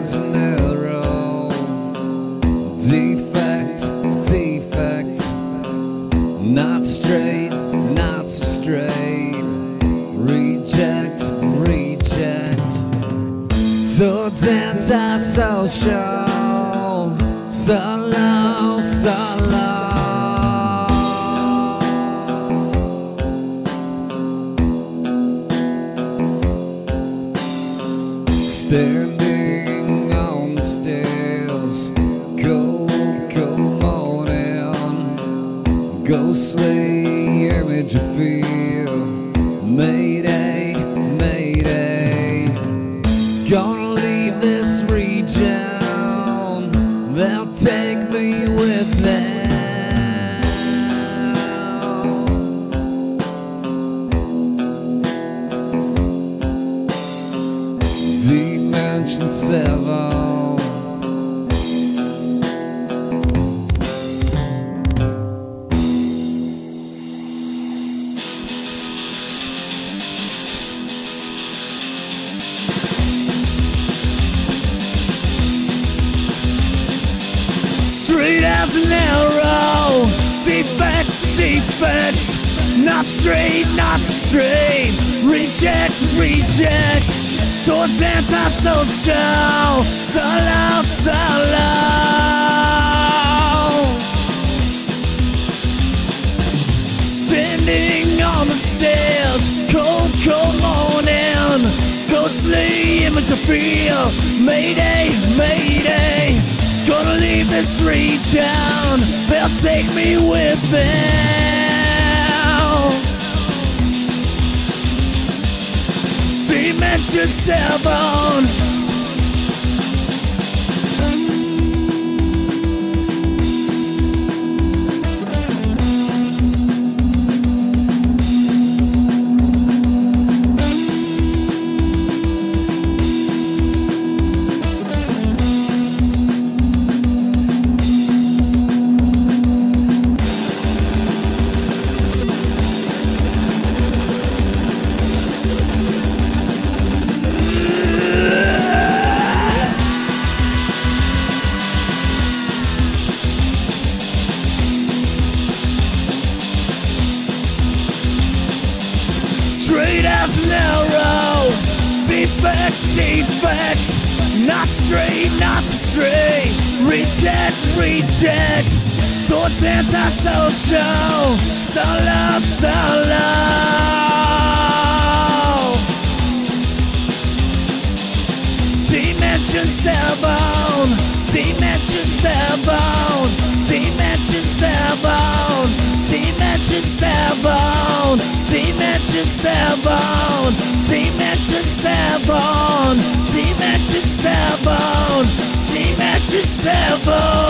is. Defect, defect. Not straight, not so straight. Reject, reject. So antisocial. Solo, solo. standing on the stairs, cold, cold morning, ghostly image of fear. Mayday, mayday, gonna leave this region. They'll take me with them. Seven. Straight as an arrow, defect, defect, not straight, not straight, reject, reject, towards antisocial, so loud, so loud. Standing on the stairs, cold, cold morning, ghostly image of fear, mayday, mayday. This region, they'll take me with them. Dimension 7 Straight as an arrow, defect, defect, not straight, not straight, reject, reject, towards antisocial, solo, solo. Dimension 7, Dimension 7, Dimension 7, Dimension 7, Dimension 7, Dimension 7, Dimension 7, Dimension 7.